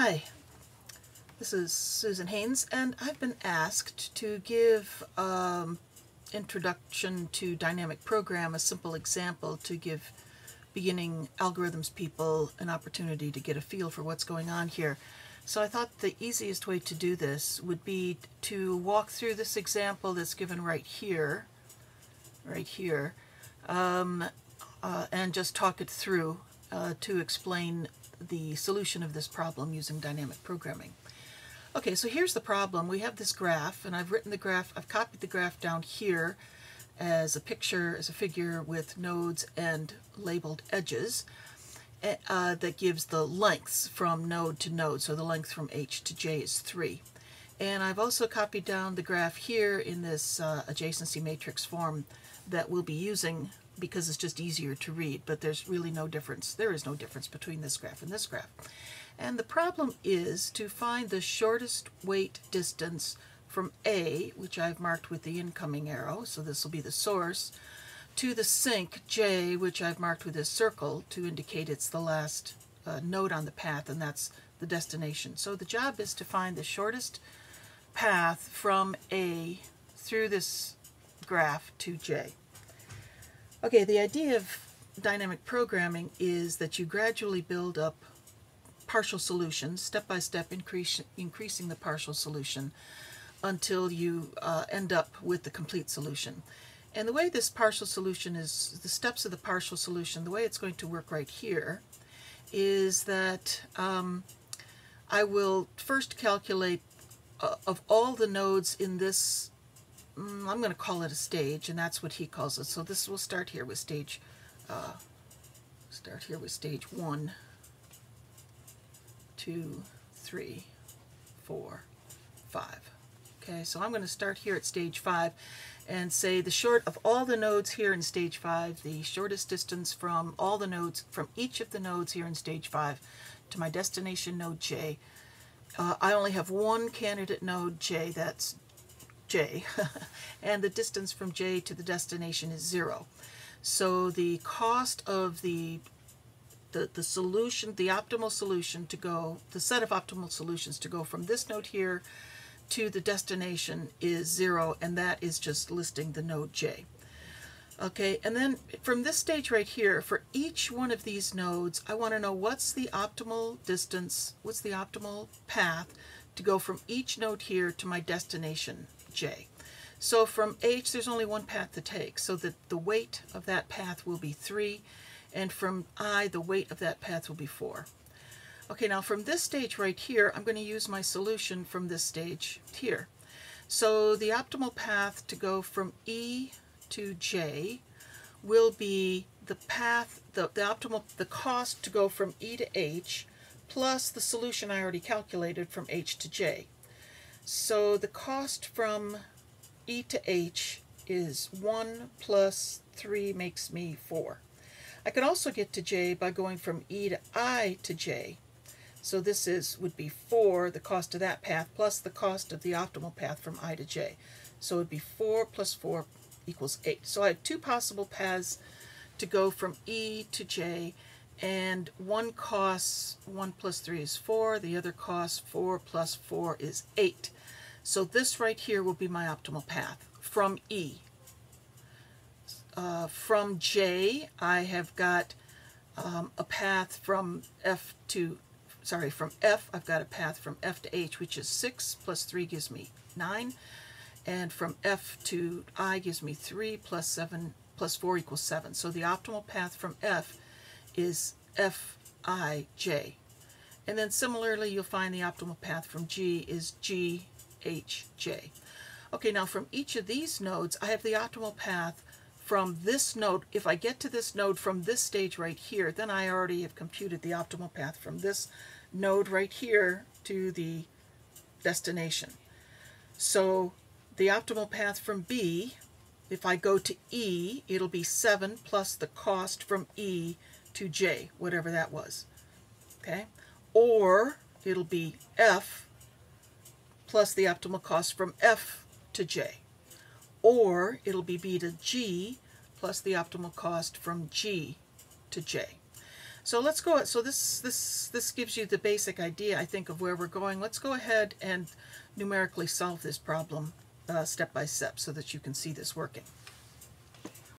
Hi, this is Susan Haynes, and I've been asked to give um, introduction to dynamic program, a simple example to give beginning algorithms people an opportunity to get a feel for what's going on here. So I thought the easiest way to do this would be to walk through this example that's given right here, right here, um, uh, and just talk it through uh, to explain the solution of this problem using dynamic programming. Okay, so here's the problem. We have this graph, and I've written the graph, I've copied the graph down here as a picture, as a figure with nodes and labeled edges eh, uh, that gives the lengths from node to node. So the length from H to J is 3. And I've also copied down the graph here in this uh, adjacency matrix form that we'll be using because it's just easier to read, but there's really no difference. There is no difference between this graph and this graph. And the problem is to find the shortest weight distance from A, which I've marked with the incoming arrow, so this will be the source, to the sink, J, which I've marked with this circle to indicate it's the last uh, node on the path, and that's the destination. So the job is to find the shortest path from A through this graph to J. Okay, the idea of dynamic programming is that you gradually build up partial solutions, step by step increase, increasing the partial solution until you uh, end up with the complete solution. And the way this partial solution is, the steps of the partial solution, the way it's going to work right here is that um, I will first calculate uh, of all the nodes in this Mm, I'm going to call it a stage, and that's what he calls it. So this will start here with stage, uh, start here with stage one, two, three, four, five. Okay, so I'm going to start here at stage five and say the short of all the nodes here in stage five, the shortest distance from all the nodes, from each of the nodes here in stage five to my destination node J. Uh, I only have one candidate node J, that's j, and the distance from j to the destination is 0. So the cost of the, the, the solution, the optimal solution to go, the set of optimal solutions to go from this node here to the destination is 0, and that is just listing the node j. Okay, and then from this stage right here, for each one of these nodes, I want to know what's the optimal distance, what's the optimal path to go from each node here to my destination j. So from h, there's only one path to take, so that the weight of that path will be 3, and from i, the weight of that path will be 4. Okay, now from this stage right here, I'm going to use my solution from this stage here. So the optimal path to go from E to J will be the path, the, the optimal, the cost to go from E to H plus the solution I already calculated from H to J. So the cost from E to H is 1 plus 3 makes me 4. I can also get to J by going from E to I to J. So this is would be 4, the cost of that path, plus the cost of the optimal path from I to J. So it would be 4 plus 4 equals 8. So I have two possible paths to go from E to J, and one costs 1 plus 3 is 4, the other costs 4 plus 4 is 8. So this right here will be my optimal path from E. Uh, from J, I have got um, a path from F to, sorry, from F, I've got a path from F to H, which is 6 plus 3 gives me 9. And from F to I gives me 3 plus 7 plus 4 equals 7. So the optimal path from F is Fij. And then similarly, you'll find the optimal path from G is GHJ. Okay, now from each of these nodes, I have the optimal path from this node. If I get to this node from this stage right here, then I already have computed the optimal path from this node right here to the destination. So the optimal path from B, if I go to E, it'll be 7 plus the cost from E to J, whatever that was. Okay? Or it'll be F plus the optimal cost from F to J. Or it'll be B to G plus the optimal cost from G to J. So let's go, so this, this, this gives you the basic idea, I think, of where we're going. Let's go ahead and numerically solve this problem uh, step by step so that you can see this working.